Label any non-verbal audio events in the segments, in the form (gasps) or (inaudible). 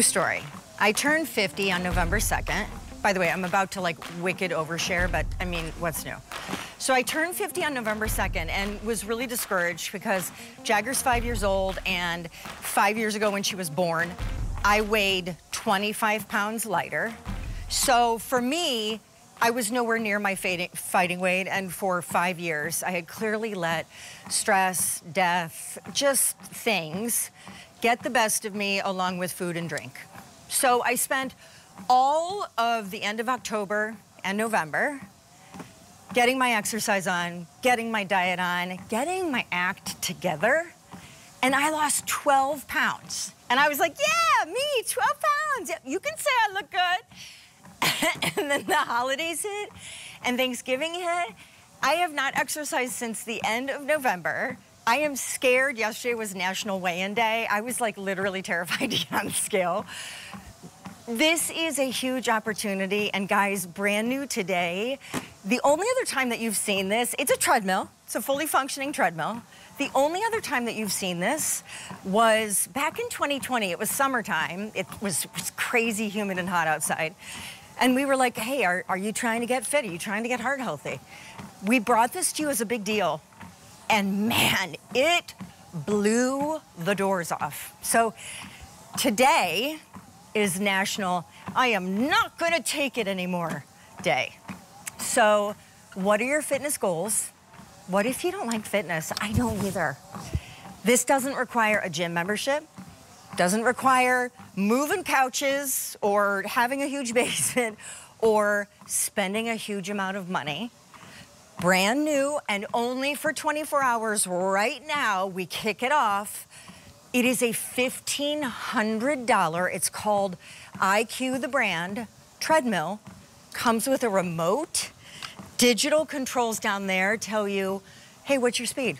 story. I turned 50 on November 2nd. By the way, I'm about to like wicked overshare, but I mean, what's new? So I turned 50 on November 2nd and was really discouraged because Jagger's five years old and five years ago when she was born, I weighed 25 pounds lighter. So for me, I was nowhere near my fighting weight, and for five years, I had clearly let stress, death, just things get the best of me along with food and drink. So I spent all of the end of October and November getting my exercise on, getting my diet on, getting my act together, and I lost 12 pounds. And I was like, yeah, me, 12 pounds. You can say I look good. (laughs) and then the holidays hit and Thanksgiving hit. I have not exercised since the end of November. I am scared. Yesterday was National Weigh-In Day. I was like literally terrified (laughs) to get on the scale. This is a huge opportunity, and guys, brand new today. The only other time that you've seen this, it's a treadmill. It's a fully functioning treadmill. The only other time that you've seen this was back in 2020. It was summertime. It was, was crazy humid and hot outside. And we were like, hey, are, are you trying to get fit? Are you trying to get heart healthy? We brought this to you as a big deal and man, it blew the doors off. So today is National I Am Not Gonna Take It Anymore Day. So what are your fitness goals? What if you don't like fitness? I don't either. This doesn't require a gym membership, doesn't require moving couches or having a huge (laughs) basement or spending a huge amount of money brand new and only for 24 hours right now. We kick it off. It is a $1,500. It's called IQ the brand treadmill. Comes with a remote. Digital controls down there tell you, hey, what's your speed?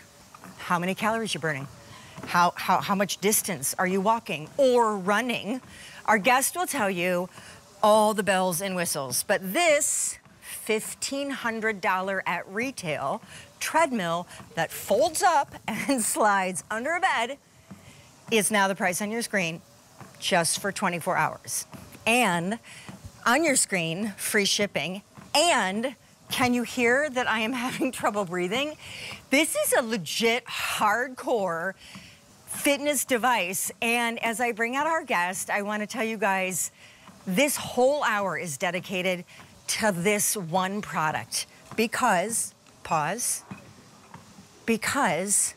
How many calories you're burning? How, how, how much distance are you walking or running? Our guest will tell you all the bells and whistles. But this $1,500 at retail treadmill that folds up (laughs) and slides under a bed is now the price on your screen just for 24 hours. And on your screen, free shipping. And can you hear that I am (laughs) having trouble breathing? This is a legit hardcore fitness device. And as I bring out our guest, I want to tell you guys this whole hour is dedicated to this one product because, pause, because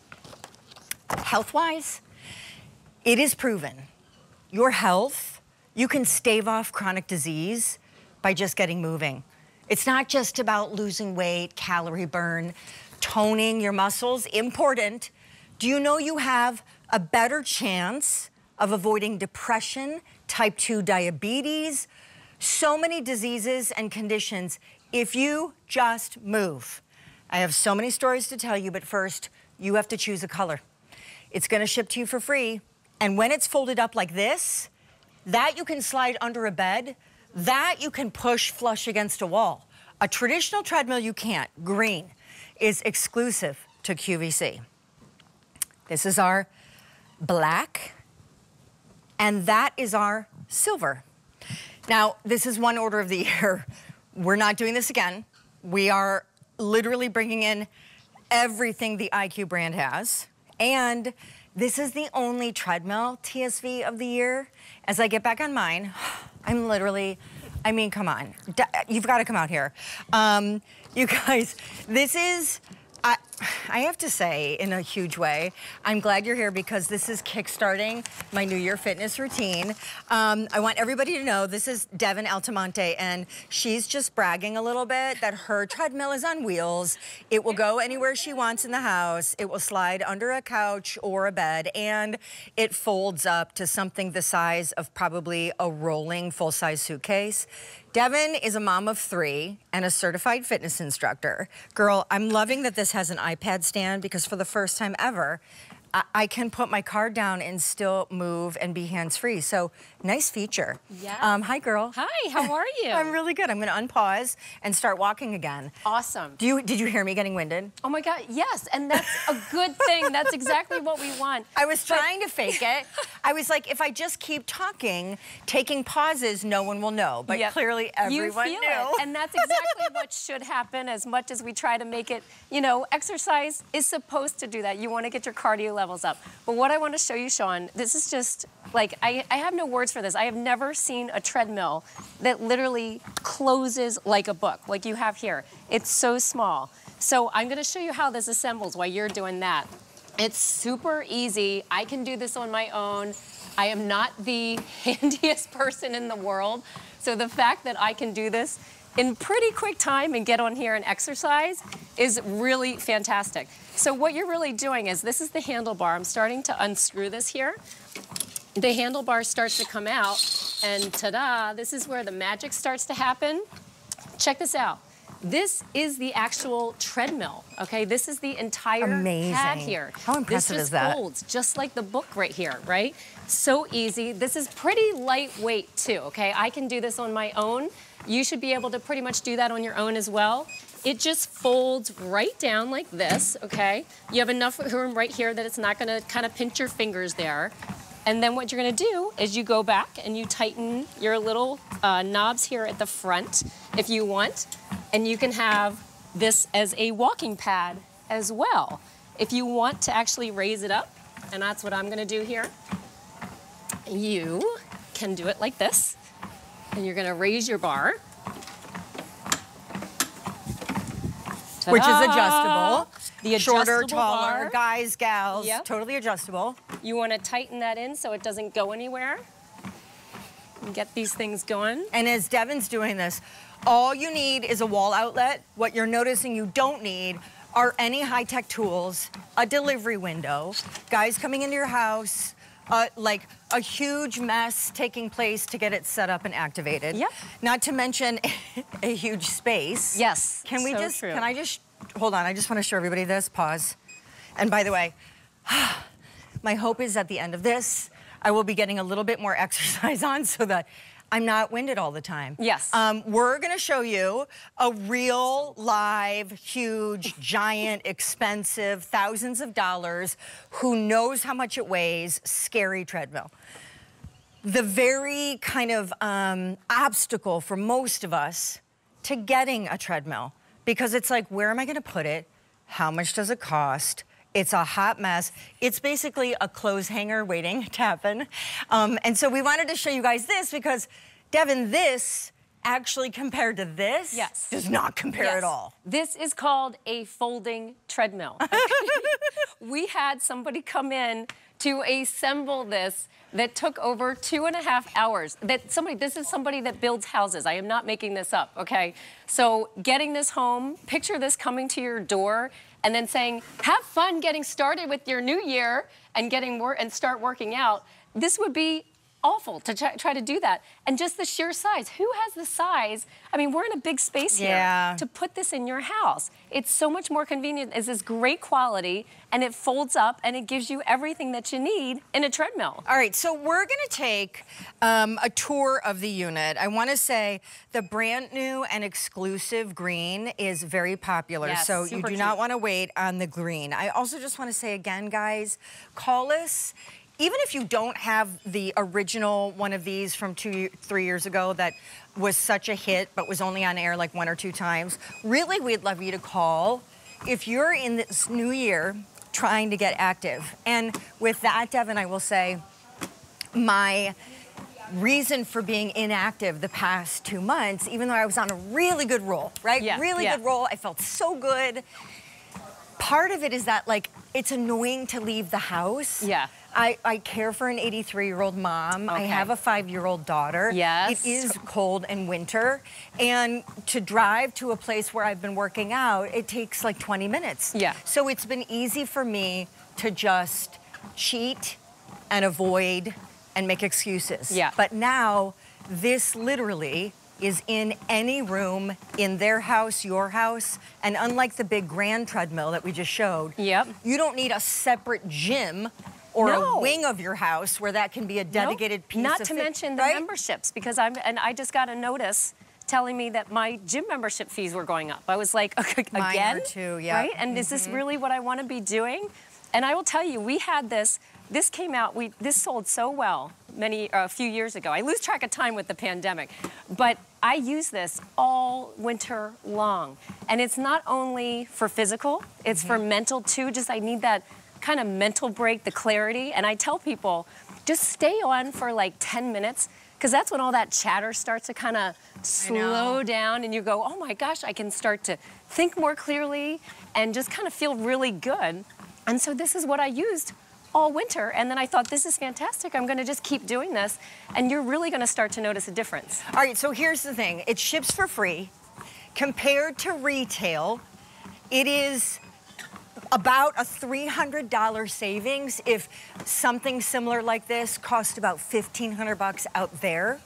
health-wise, it is proven your health, you can stave off chronic disease by just getting moving. It's not just about losing weight, calorie burn, toning your muscles, important. Do you know you have a better chance of avoiding depression, type 2 diabetes, so many diseases and conditions if you just move. I have so many stories to tell you, but first, you have to choose a color. It's gonna ship to you for free. And when it's folded up like this, that you can slide under a bed, that you can push flush against a wall. A traditional treadmill you can't. Green is exclusive to QVC. This is our black, and that is our silver. Now, this is one order of the (laughs) year. We're not doing this again. We are literally bringing in everything the IQ brand has. And this is the only treadmill TSV of the year. As I get back on mine, (sighs) I'm literally, I mean, come on. You've got to come out here. Um, you guys, (laughs) this is I, have to say, in a huge way, I'm glad you're here because this is kickstarting my New Year fitness routine. Um, I want everybody to know this is Devin Altamonte, and she's just bragging a little bit that her treadmill is on wheels. It will go anywhere she wants in the house. It will slide under a couch or a bed, and it folds up to something the size of probably a rolling full-size suitcase. Devin is a mom of three and a certified fitness instructor. Girl, I'm loving that this has an iPad stand because for the first time ever, I, I can put my card down and still move and be hands-free. So nice feature. Yeah. Um, hi, girl. Hi, how (laughs) are you? I'm really good. I'm gonna unpause and start walking again. awesome. Do you, did you hear me getting winded? Oh my God, yes, and that's a good thing. That's exactly what we want. (laughs) I was trying to fake it. (laughs) I was like, if I just keep talking, taking pauses, no one will know. But Yep. clearly everyone you feel knew. It. And that's exactly (laughs) what should happen as much as we try to make it, you know, exercise is supposed to do that. You want to get your cardio levels up. But what I want to show you, Shawn, this is just like, I, I have no words for this. I have never seen a treadmill that literally closes like a book, like you have here. It's so small. So I'm going to show you how this assembles while you're doing that. It's super easy. I can do this on my own. I am not the (laughs) handiest person in the world. So the fact that I can do this in pretty quick time and get on here and exercise is really fantastic. So what you're really doing is this is the handlebar. I'm starting to unscrew this here. The handlebar starts to come out and ta-da, this is where the magic starts to happen. Check this out. This is the actual treadmill, okay? This is the entire Amazing. pad here. How impressive this is just folds just like the book right here, right? So easy. This is pretty lightweight too, okay? I can do this on my own. You should be able to pretty much do that on your own as well. It just folds right down like this, okay? You have enough room right here that it's not gonna kind of pinch your fingers there. And then what you're gonna do is you go back and you tighten your little uh, knobs here at the front if you want. And you can have this as a walking pad as well. If you want to actually raise it up, and that's what I'm gonna do here, you can do it like this. And you're gonna raise your bar. Which is adjustable. The Shorter, taller, bar. guys, gals, Yep. totally adjustable. You want to tighten that in so it doesn't go anywhere. And get these things going. And as Devin's doing this, all you need is a wall outlet. What you're noticing you don't need are any high-tech tools, a delivery window, guys coming into your house, uh, like a huge mess taking place to get it set up and activated. Yep. Not to mention (laughs) a huge space. Yes, Can we so just, true. can I just, hold on, I just want to show everybody this, pause. And by the way, (sighs) my hope is at the end of this, I will be getting a little bit more (laughs) exercise on so that I'm not winded all the time. Yes. Um, we're gonna show you a real, live, huge, (laughs) giant, expensive, thousands of dollars, who knows how much it weighs, scary treadmill. The very kind of um, obstacle for most of us to getting a treadmill because it's like, where am I gonna put it? How much does it cost? It's a hot mess. It's basically a clothes hanger waiting (laughs) to happen. Um, and so we wanted to show you guys this because, Devin, this actually compared to this Yes. does not compare Yes. at all. This is called a folding treadmill. (laughs) (laughs) we had somebody come in to assemble this that took over two and a half hours. That somebody, this is somebody that builds houses. I am not making this up, okay? So getting this home, picture this coming to your door and then saying, have fun getting started with your new year and getting work and start working out. This would be awful to try, to do that. And just the sheer size. Who has the size? I mean, we're in a big space Yeah. here to put this in your house. It's so much more convenient. It's this great quality and it folds up and it gives you everything that you need in a treadmill. All right, so we're gonna take um, a tour of the unit. I wanna say the brand new and exclusive green is very popular, Yes, so you do not wanna wait on the green. I also just wanna say again, guys, call us. Even if you don't have the original one of these from two, three years ago that was such a hit but was only on air like one or two times, really we'd love you to call if you're in this new year trying to get active. And with that, Devin, I will say, my reason for being inactive the past two months, even though I was on a really good roll, right? Yeah, really yeah. good roll. I felt so good. Part of it is that, like, it's annoying to leave the house. Yeah. I, I care for an 83 year old mom. I have a five year old daughter. Yes. It is cold and winter. And to drive to a place where I've been working out, it takes like 20 minutes. Yeah. So it's been easy for me to just cheat and avoid and make excuses. Yeah. But now, this literally is in any room in their house, your house, and unlike the big grand treadmill that we just showed, Yep. you don't need a separate gym or No. a wing of your house where that can be a dedicated Nope. piece Not to mention the right? memberships, because I'm and I just got a notice telling me that my gym membership fees were going up. I was like, (laughs) okay, again, too, yeah. right? And is this Mm-hmm. really what I want to be doing? And I will tell you, we had this. This came out. We this sold so well many uh, a few years ago. I lose track of time with the pandemic, but I use this all winter long, and it's not only for physical; it's for Mm-hmm. mental too. Just I need that kind of mental break, the clarity. And I tell people, just stay on for like 10 minutes because that's when all that chatter starts to kind of slow down and you go, oh my gosh, I can start to think more clearly and just kind of feel really good. And so this is what I used all winter. And then I thought, this is fantastic. I'm going to just keep doing this. And you're really going to start to notice a difference. All right, so here's the thing. It ships for free. Compared to retail, it is about a $300 savings if something similar like this cost about 1500 bucks out there.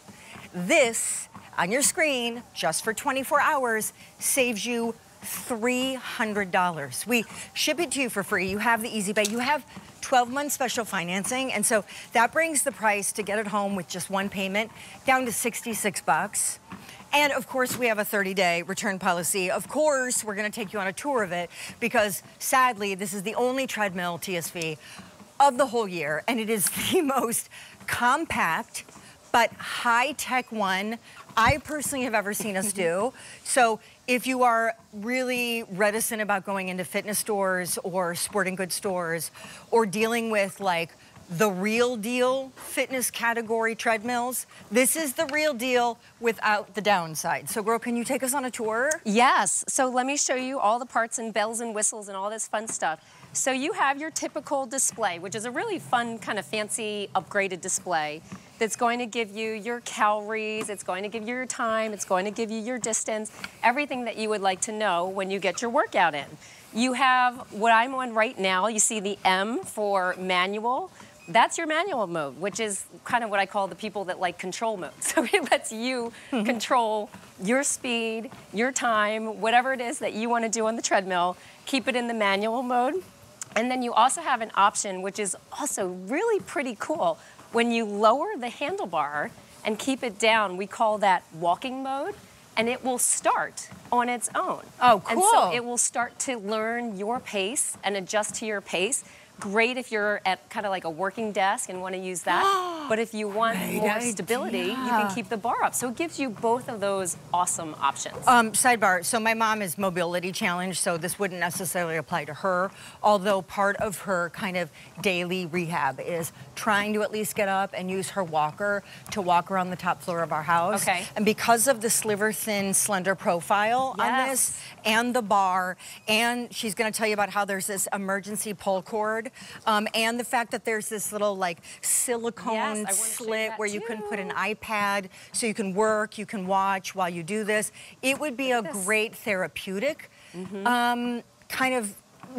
This on your screen just for 24 hours saves you $300. We ship it to you for free. You have the Easy Pay. You have 12 month special financing. And so that brings the price to get it home with just one payment down to 66 bucks. And of course, we have a 30 day return policy. Of course, we're going to take you on a tour of it because sadly, this is the only treadmill TSV of the whole year. And it is (laughs) the most compact but high tech one I personally have ever seen us do. (laughs) So if you are really reticent about going into fitness stores or sporting goods stores or dealing with like the real deal fitness category treadmills, this is the real deal without the downside. So girl, can you take us on a tour? Yes. So let me show you all the parts and bells and whistles and all this fun stuff. So you have your typical display, which is a really fun, kind of fancy, upgraded display that's going to give you your calories, it's going to give you your time, it's going to give you your distance, everything that you would like to know when you get your workout in. You have what I'm on right now. You see the M for manual. That's your manual mode, which is kind of what I call the people that like control mode. (laughs) So it lets you mm-hmm. control your speed, your time, whatever it is that you want to do on the treadmill, keep it in the manual mode. And then you also have an option, which is also really pretty cool. When you lower the handlebar and keep it down, we call that walking mode, and it will start on its own. Oh, And cool. so it will start to learn your pace and adjust to your pace. Great if you're at kind of like a working desk and want to use that. (gasps) but if you want Great more stability, you can keep the bar up. So it gives you both of those awesome options. Um, sidebar. So my mom is mobility challenged, so this wouldn't necessarily apply to her. Although part of her kind of daily rehab is trying to at least get up and use her walker to walk around the top floor of our house. Okay. And because of the sliver thin, slender profile on this, and the bar, and she's going to tell you about how there's this emergency pull cord, um, and the fact that there's this little like silicone Yes, I wanna show you slit where you can put an iPad so you can work, you can watch while you do this. It would be a this. Mm-hmm. great therapeutic um, kind of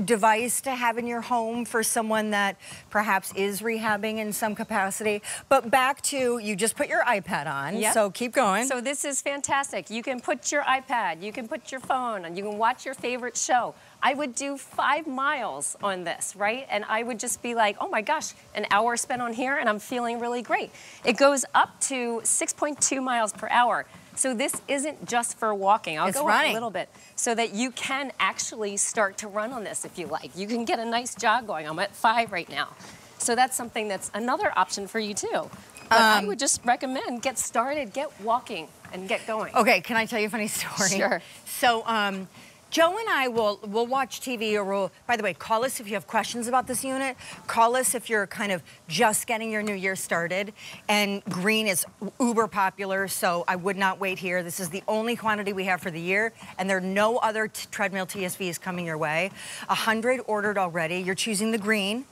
device to have in your home for someone that perhaps is rehabbing in some capacity. But back to you just put your iPad on. Yep. So keep going. So this is fantastic. You can put your iPad, you can put your phone, and you can watch your favorite show. I would do five miles on this, right? And I would just be like, oh my gosh, an hour spent on here and I'm feeling really great. It goes up to 6.2 miles per hour. So this isn't just for walking. I'll It's go up a little bit so that you can actually start to run on this if you like. You can get a nice jog going. I'm at five right now. So that's something that's another option for you too. But Um, I would just recommend get started, get walking, and get going. Okay, can I tell you a funny (laughs) story? Sure. So, um, Joe and I will will watch TV or we'll, by the way, call us if you have questions about this unit. Call us if you're kind of just getting your new year started. And green is uber popular, so I would not wait here. This is the only quantity we have for the year, and there are no other treadmill TSVs coming your way. A hundred ordered already. You're choosing the green.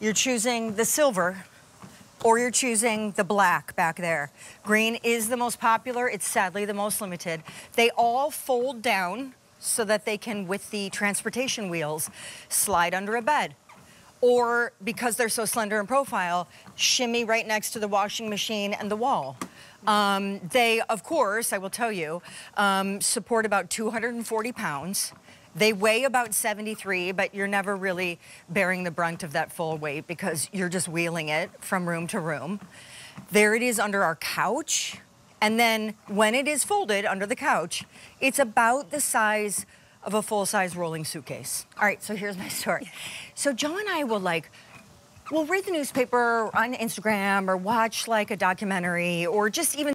You're choosing the silver or you're choosing the black back there. Green is the most popular, it's sadly the most limited. They all fold down so that they can, with the transportation wheels, slide under a bed. or because they're so slender in profile, shimmy right next to the washing machine and the wall. Um, they, of course, I will tell you, um, support about 240 pounds. They weigh about 73, but you're never really bearing the brunt of that full weight because you're just wheeling it from room to room. There it is under our couch. And then when it is folded under the couch, it's about the size of a full size rolling suitcase. All right, so here's my (laughs) story. So Joe and I will like, we'll read the newspaper on Instagram or watch like a documentary or just even